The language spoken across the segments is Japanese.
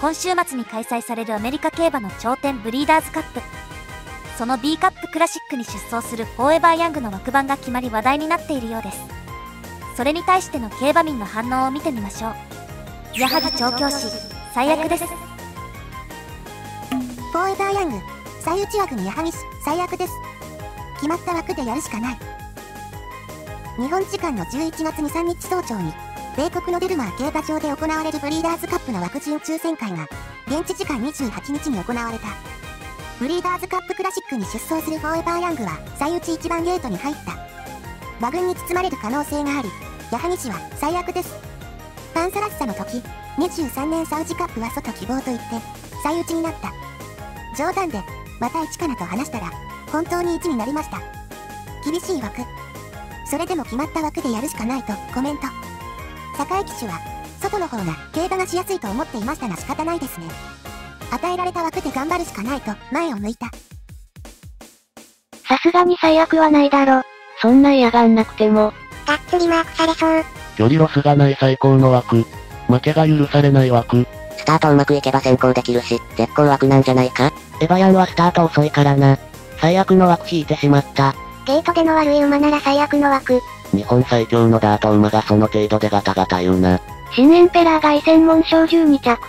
今週末に開催されるアメリカ競馬の頂点ブリーダーズカップ。その B カップクラシックに出走するフォーエバーヤングの枠番が決まり話題になっているようです。それに対しての競馬民の反応を見てみましょう。やはり調教師、最悪です。フォーエバーヤング、最内枠に矢作氏、最悪です。決まった枠でやるしかない。日本時間の11月23日早朝に、米国のデルマー競馬場で行われるブリーダーズカップの枠順抽選会が、現地時間28日に行われた。ブリーダーズカップクラシックに出走するフォーエバーヤングは、最内1番ゲートに入った。馬群に包まれる可能性があり、矢作氏は最悪です。パンサラッサの時、23年サウジカップは外希望と言って、最内になった。冗談で、また1かなと話したら、本当に1になりました。厳しい枠。それでも決まった枠でやるしかないとコメント。坂井騎手は、外の方が競馬がしやすいと思っていましたが仕方ないですね。与えられた枠で頑張るしかないと前を向いた。さすがに最悪はないだろ。そんな嫌がんなくても。がっつりマークされそう。距離ロスがない最高の枠。負けが許されない枠。スタートうまくいけば先行できるし、絶好枠なんじゃないかエバヤンはスタート遅いからな。最悪の枠引いてしまった。ゲートでの悪い馬なら最悪の枠。日本最強のダート馬がその程度でガタガタ言うな。新エンペラー凱旋門賞12着。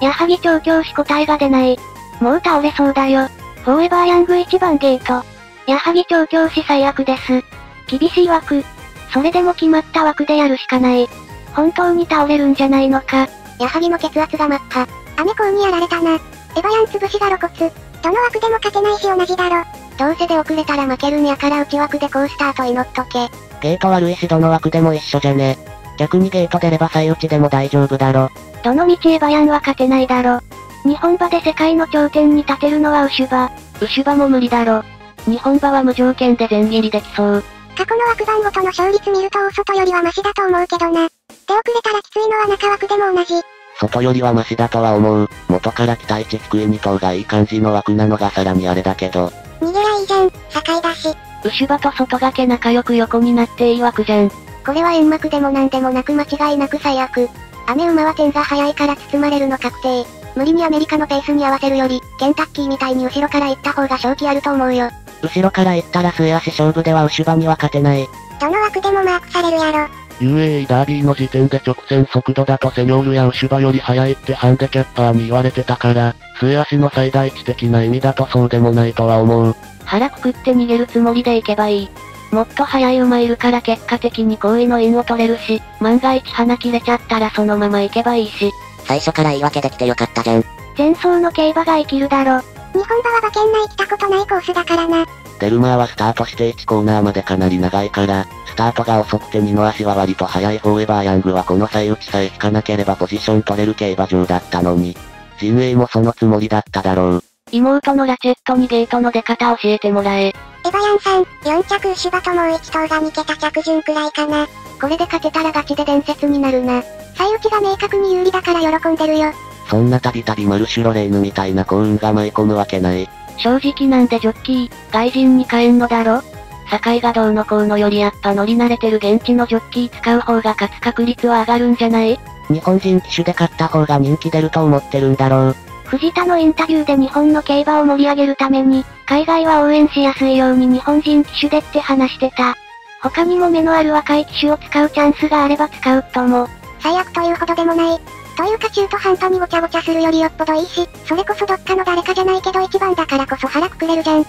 やはり調教師答えが出ない。もう倒れそうだよ。フォーエバーヤング1番ゲート。やはり調教師最悪です。厳しい枠。それでも決まった枠でやるしかない。本当に倒れるんじゃないのか。やはりの血圧が真っ赤。アメコーにやられたな。エヴァヤン潰しが露骨。どの枠でも勝てないし同じだろ。どうせで遅れたら負けるんやから内枠でこうスタート祈っとけ。ゲート悪いしどの枠でも一緒じゃね。逆にゲート出れば最内でも大丈夫だろ。どの道エバヤンは勝てないだろ。日本馬で世界の頂点に立てるのはウシュバ。ウシュバも無理だろ。日本馬は無条件で全切りできそう。過去の枠番ごとの勝率見ると外よりはマシだと思うけどな。出遅れたらきついのは中枠でも同じ。外よりはマシだとは思う。元から期待値低い2頭がいい感じの枠なのがさらにあれだけど。逃げりゃいいじゃん、境だし。牛場と外掛け仲良く横になっていい枠じゃん。これは煙幕でもなんでもなく間違いなく最悪。雨馬は点が早いから包まれるの確定。無理にアメリカのペースに合わせるより、ケンタッキーみたいに後ろから行った方が勝機あると思うよ。後ろから行ったら末足勝負では牛場には勝てない。どの枠でもマークされるやろ。UAE ダービーの時点で直線速度だとセニョールやウシュバより速いってハンデキャッパーに言われてたから、末足の最大値的な意味だとそうでもないとは思う。腹くくって逃げるつもりで行けばいい。もっと速い馬いるから結果的に好意の因を取れるし、万が一鼻切れちゃったらそのまま行けばいいし。最初から言い訳できてよかったじゃん。前走の競馬が生きるだろ。日本馬は馬券内来たことないコースだからな。デルマーはスタートして1コーナーまでかなり長いから、スタートが遅くて二の足は割と速いフォーエバーヤングはこの最内さえ引かなければポジション取れる競馬場だったのに。陣営もそのつもりだっただろう。妹のラチェットにゲートの出方教えてもらえ。エヴァヤンさん、4着牛場ともう1頭が2桁着順くらいかな。これで勝てたらガチで伝説になるな。最内が明確に有利だから喜んでるよ。そんなたびたびマルシュロレーヌみたいな幸運が舞い込むわけない。正直なんでジョッキー、外人に変えんのだろ？境がどうのこうのよりやっぱ乗り慣れてる現地のジョッキー使う方が勝つ確率は上がるんじゃない？日本人騎手で勝った方が人気出ると思ってるんだろう。藤田のインタビューで日本の競馬を盛り上げるために、海外は応援しやすいように日本人騎手でって話してた。他にも目のある若い騎手を使うチャンスがあれば使うとも。最悪というほどでもない。というか中途半端にごちゃごちゃするよりよっぽどいいし、それこそどっかの誰かじゃないけど一番だからこそ腹くくれるじゃん。いい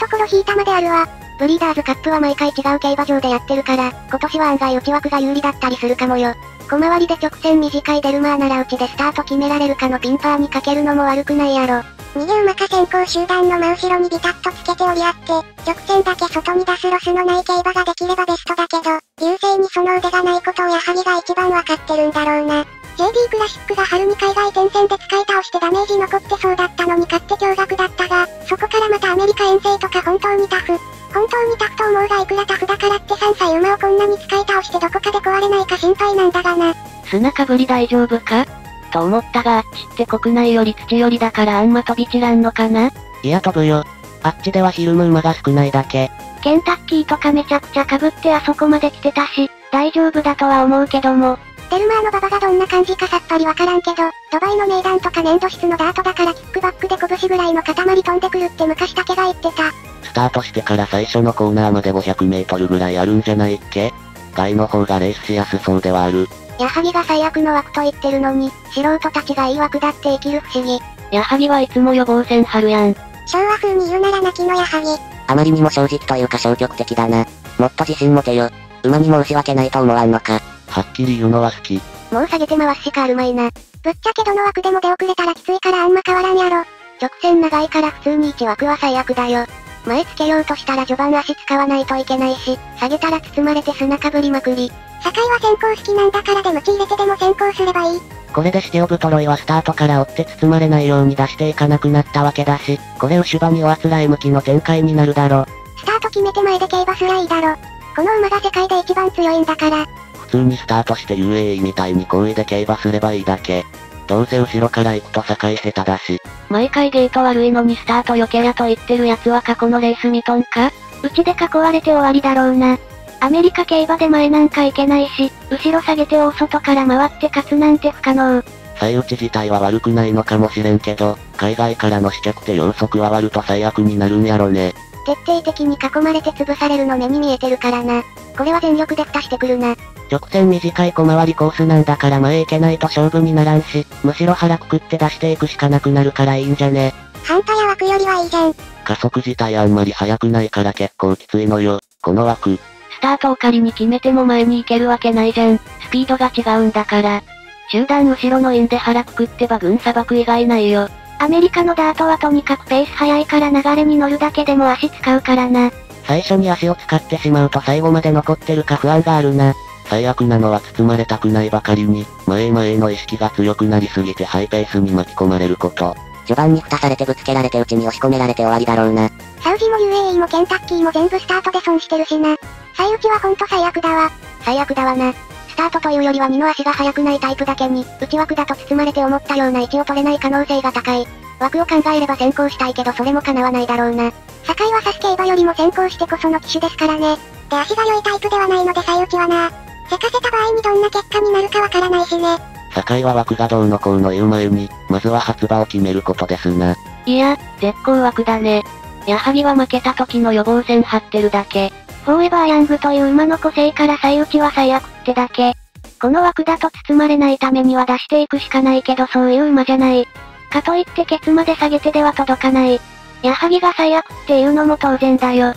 ところ引いたまであるわ。ブリーダーズカップは毎回違う競馬場でやってるから、今年は案外内枠が有利だったりするかもよ。小回りで直線短いデルマーならうちでスタート決められるかのピンパーにかけるのも悪くないやろ。逃げ馬か先行集団の真後ろにビタッとつけて折り合って、直線だけ外に出すロスのない競馬ができればベストだけど、優勢にその腕がないことをやはりが一番わかってるんだろうな。JD クラシックが春に海外転戦で使い倒してダメージ残ってそうだったのに勝って驚愕だったが、そこからまたアメリカ遠征とか本当にタフ。本当にタフと思うがいくらタフだからって3歳馬をこんなに使い倒してどこかで壊れないか心配なんだがな。砂かぶり大丈夫か？と思ったがあっちって国内より土よりだからあんま飛び散らんのかな？いや飛ぶよ。あっちではヒルム馬が少ないだけ。ケンタッキーとかめちゃくちゃ被ってあそこまで来てたし、大丈夫だとは思うけども、デルマーの馬場がどんな感じかさっぱりわからんけど、ドバイの名段とか粘土質のダートだからキックバックで拳ぐらいの塊飛んでくるって昔竹が言ってた。スタートしてから最初のコーナーまで500メートルぐらいあるんじゃないっけ？外の方がレースしやすそうではある。矢作が最悪の枠と言ってるのに、素人たちがいい枠だって生きる不思議。矢作はいつも予防線張るやん。昭和風に言うなら泣きの矢作。あまりにも正直というか消極的だな。もっと自信持てよ。馬に申し訳ないと思わんのか。はっきり言うのは好き。もう下げて回すしかあるまいな。ぶっちゃけどの枠でも出遅れたらきついからあんま変わらんやろ。直線長いから普通に1枠は最悪だよ。前つけようとしたら序盤足使わないといけないし、下げたら包まれて砂かぶりまくり。酒井は先行好きなんだからでムチ入れてでも先行すればいい。これでシテオブトロイはスタートから追って包まれないように出していかなくなったわけだし、これ牛場におあつらい向きの展開になるだろ。スタート決めて前で競馬すらいいだろ。この馬が世界で一番強いんだから。普通にスタートして UAE みたいに好意で競馬すればいいだけ。どうせ後ろから行くと境下手だし。毎回ゲート悪いのにスタート避けやと言ってる奴は過去のレース見とんか？うちで囲われて終わりだろうな。アメリカ競馬で前なんか行けないし、後ろ下げて大外から回って勝つなんて不可能。最打ち自体は悪くないのかもしれんけど、海外からの試着で要素加わると最悪になるんやろね。徹底的に囲まれて潰されるの目に見えてるからな。これは全力で蓋してくるな。直線短い小回りコースなんだから前行けないと勝負にならんし、むしろ腹くくって出していくしかなくなるからいいんじゃね。半田や枠よりはいいじゃん。加速自体あんまり速くないから結構きついのよ。この枠。スタートを仮に決めても前に行けるわけないじゃん。スピードが違うんだから。集団後ろのインで腹くくってば軍砂漠以外ないよ。アメリカのダートはとにかくペース速いから流れに乗るだけでも足使うからな。最初に足を使ってしまうと最後まで残ってるか不安があるな。最悪なのは包まれたくないばかりに、前へ前への意識が強くなりすぎてハイペースに巻き込まれること。序盤に蓋されてぶつけられてうちに押し込められて終わりだろうな。サウジも UAE もケンタッキーも全部スタートで損してるしな。最打ちはほんと最悪だわ。最悪だわな。スタートというよりは二の足が速くないタイプだけに、内枠だと包まれて思ったような位置を取れない可能性が高い。枠を考えれば先行したいけどそれも叶わないだろうな。酒井はサス競馬よりも先行してこその騎手ですからね。で足が良いタイプではないので最打ちはな。せかせた場合にどんな結果になるかわからないしね。境は枠がどうのこうの言う前に、まずは発馬を決めることですな。いや、絶好枠だね。矢作は負けた時の予防線張ってるだけ。フォーエバーヤングという馬の個性から最打ちは最悪ってだけ。この枠だと包まれないためには出していくしかないけどそういう馬じゃない。かといってケツまで下げてでは届かない。矢作が最悪っていうのも当然だよ。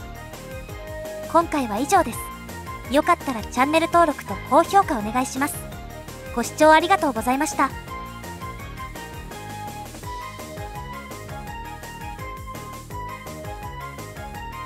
今回は以上です。よかったらチャンネル登録と高評価お願いします。ご視聴ありがとうございました。